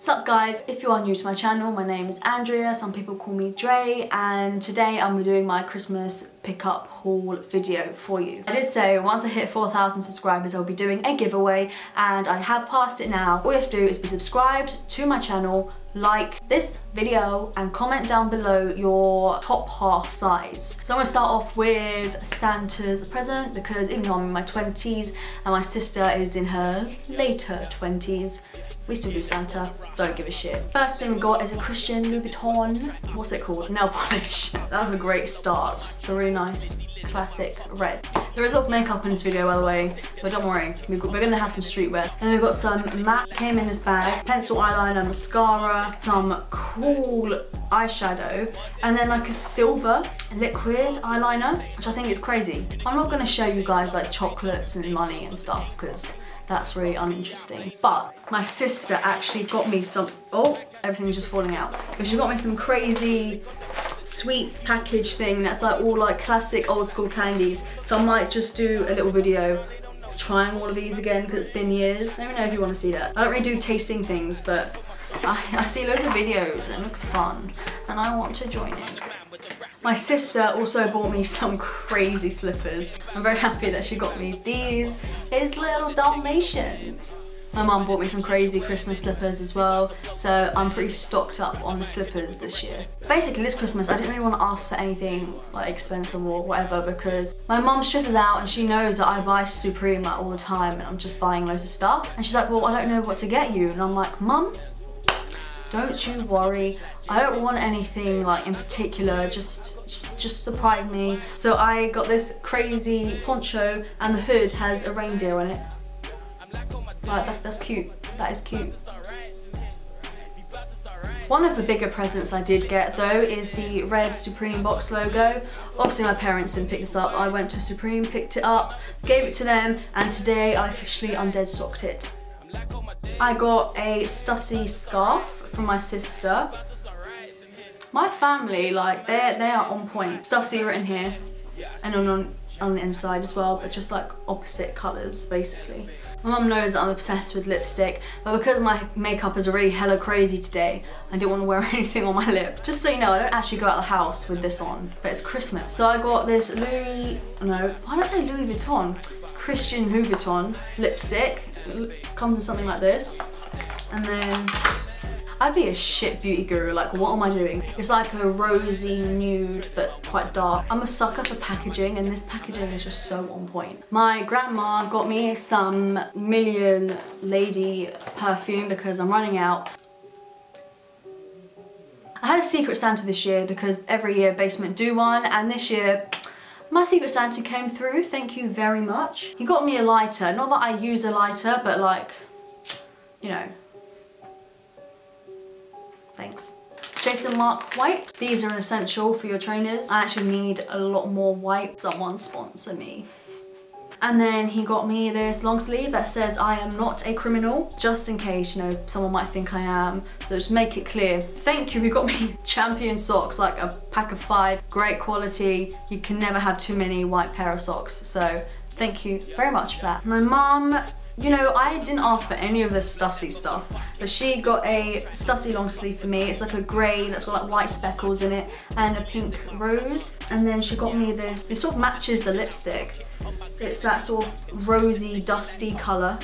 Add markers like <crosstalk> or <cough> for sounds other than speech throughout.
What's up guys? If you are new to my channel, my name is Andrea, some people call me Dre, and today I'm doing my Christmas pickup haul video for you. I did say once I hit 4,000 subscribers I'll be doing a giveaway and I have passed it now. All you have to do is be subscribed to my channel, like this video and comment down below your top half size. So I'm to start off with Santa's present because even though I'm in my 20s and my sister is in her later 20s, we still do Santa, don't give a shit. First thing we got is a Christian Louboutin, what's it called? Nail polish. <laughs> That was a great start. It's a really nice classic red. There is a lot of makeup in this video by the way, but don't worry, we're gonna have some streetwear. And then we've got some MAC came in this bag, pencil eyeliner, mascara, some cool eyeshadow, and then like a silver liquid eyeliner, which I think is crazy. I'm not gonna show you guys like chocolates and money and stuff because that's really uninteresting. But my sister actually got me some, oh, everything's just falling out. But she got me some crazy sweet package thing that's like all like classic old school candies. So I might just do a little video trying all of these again because it's been years. Let me know if you want to see that. I don't really do tasting things, but I, I see loads of videos and it looks fun and I want to join in. My sister also bought me <laughs> some crazy slippers. I'm very happy that she got me these. It's little Dalmatians. My mum bought me some crazy Christmas slippers as well, so I'm pretty stocked up on the slippers this year. Basically this Christmas I didn't really want to ask for anything like expensive or whatever because my mum stresses out and she knows that I buy Supreme like, all the time and I'm just buying loads of stuff. And she's like, well I don't know what to get you. And I'm like, mum, don't you worry. I don't want anything like in particular, just, just, just surprise me. So I got this crazy poncho and the hood has a reindeer on it. That's, that's cute, that is cute. One of the bigger presents I did get though is the red Supreme box logo. Obviously my parents didn't pick this up. I went to Supreme, picked it up, gave it to them and today I officially undeadstocked it. I got a Stussy scarf from my sister. My family, like, they they are on point. Stussy written here and on, on, on the inside as well, but just like opposite colours, basically. My mum knows that I'm obsessed with lipstick, but because my makeup is already hella crazy today, I didn't want to wear <laughs> anything on my lip. Just so you know, I don't actually go out of the house with this on, but it's Christmas. So I got this Louis, no, why did I say Louis Vuitton? Christian Louboutin lipstick. It comes in something like this. And then I'd be a shit beauty guru, like what am I doing? It's like a rosy nude, but quite dark. I'm a sucker for packaging and this packaging is just so on point. My grandma got me some Million Lady perfume because I'm running out. I had a Secret Santa this year because every year Basement do one and this year my Secret Santa came through, thank you very much. He got me a lighter, not that I use a lighter, but like, you know, Thanks. Jason Markk White. These are an essential for your trainers. I actually need a lot more white. Someone sponsor me. And then he got me this long sleeve that says I am not a criminal, just in case, you know, someone might think I am. So just make it clear. Thank you, he got me <laughs> champion socks, like a pack of five, great quality. You can never have too many white pair of socks. So thank you very much for that. My mom you know, I didn't ask for any of this Stussy stuff, but she got a Stussy long sleeve for me. It's like a grey that's got like white speckles in it and a pink rose. And then she got me this, it sort of matches the lipstick. It's that sort of rosy, dusty colour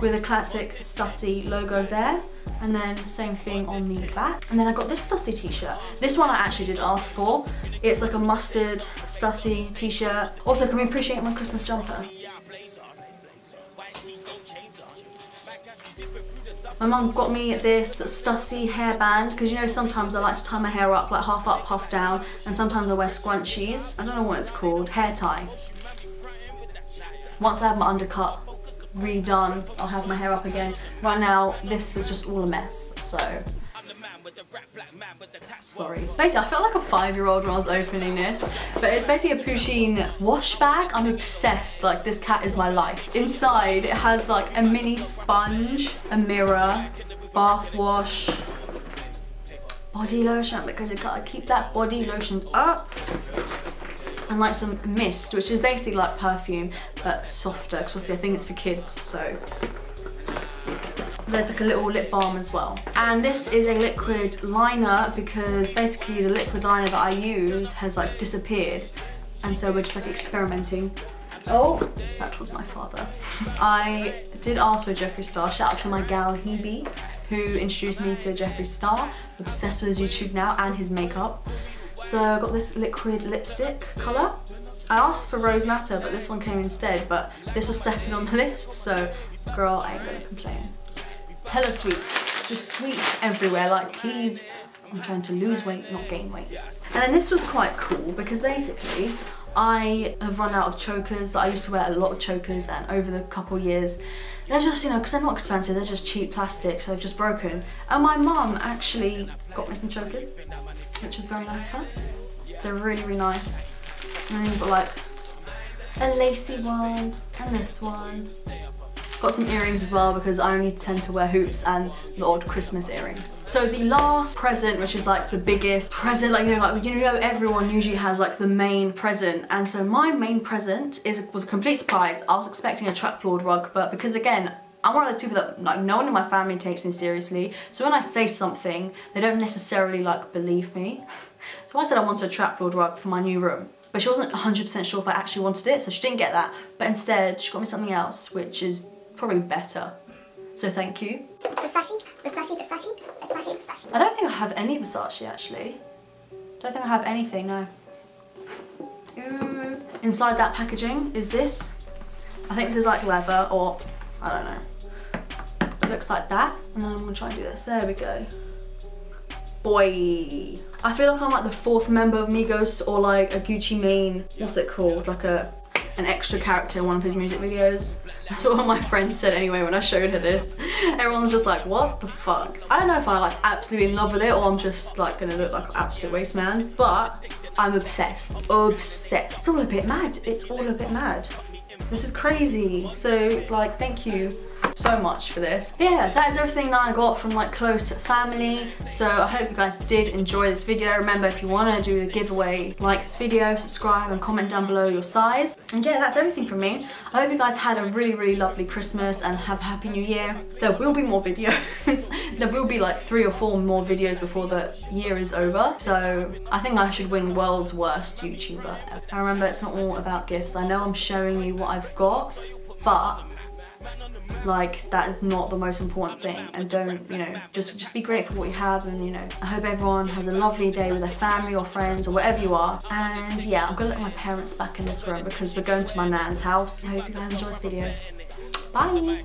with a classic Stussy logo there and then same thing on the back. And then I got this Stussy t-shirt. This one I actually did ask for. It's like a mustard Stussy t-shirt. Also, can we appreciate my Christmas jumper? My mum got me this Stussy hairband because you know sometimes I like to tie my hair up like half up, half down and sometimes I wear scrunchies. I don't know what it's called, hair tie. Once I have my undercut redone, I'll have my hair up again. Right now, this is just all a mess, so Sorry. Basically, I felt like a five-year-old when I was opening this, but it's basically a Pusheen wash bag. I'm obsessed, like this cat is my life. Inside, it has like a mini sponge, a mirror, bath wash, body lotion, because I gotta keep that body lotion up and like some mist, which is basically like perfume, but softer, because obviously I think it's for kids, so there's like a little lip balm as well. And this is a liquid liner because basically the liquid liner that I use has like disappeared. And so we're just like experimenting. Oh, that was my father. I did ask for Jeffree Star. Shout out to my gal Hebe who introduced me to Jeffree Star. Obsessed with his YouTube now and his makeup. So I got this liquid lipstick colour. I asked for Rose Matter, but this one came instead, but this was second on the <laughs> list, so girl, I ain't gonna complain. Hella sweets, just sweets everywhere, like please, I'm trying to lose weight, not gain weight. And then this was quite cool because basically I have run out of chokers. I used to wear a lot of chokers and over the couple years, they're just, you know, because they're not expensive, they're just cheap plastic, so they've just broken. And my mum actually got me some chokers, which is very nice of her. They're really, really nice. And then you've got like a lacy one and this one. Got some earrings as well because I only tend to wear hoops and the odd Christmas earring. So the last present, which is like the biggest present, like you know, like you know, everyone usually has like the main present, and so my main present is was a complete surprise. I was expecting a trapdoor rug, but because again, I'm one of those people that like no one in my family takes me seriously. So when I say something, they don't necessarily like believe me. <laughs> So I said I wanted a trapdoor rug for my new room but she wasn't 100% sure if I actually wanted it, so she didn't get that. But instead, she got me something else, which is probably better. So thank you. Versace, Versace, Versace, Versace, Versace. I don't think I have any Versace actually. Don't think I have anything, no. Ooh. Inside that packaging is this. I think this is like leather or, I don't know. It looks like that. And then I'm gonna try and do this. There we go boy. I feel like I'm like the fourth member of Migos or like a Gucci Mane, what's it called? Like a an extra character in one of his music videos. That's what my friends said anyway when I showed her this. Everyone's just like, what the fuck? I don't know if I like absolutely in love with it or I'm just like gonna look like an absolute waste man, but I'm obsessed, obsessed. It's all a bit mad, it's all a bit mad. This is crazy. So like, thank you so much for this. Yeah, that is everything that I got from like close family. So I hope you guys did enjoy this video. Remember, if you want to do the giveaway, like this video, subscribe and comment down below your size. And yeah, that's everything from me. I hope you guys had a really, really lovely Christmas and have a happy new year. There will be more videos. <laughs> there will be like three or four more videos before the year is over. So I think I should win world's worst YouTuber. I remember it's not all about gifts. I know I'm showing you what I've got, but like that is not the most important thing and don't you know just just be grateful for what you have and you know I hope everyone has a lovely day with their family or friends or wherever you are. And yeah I'm gonna let my parents back in this room because we're going to my nan's house. I hope you guys enjoy this video. Bye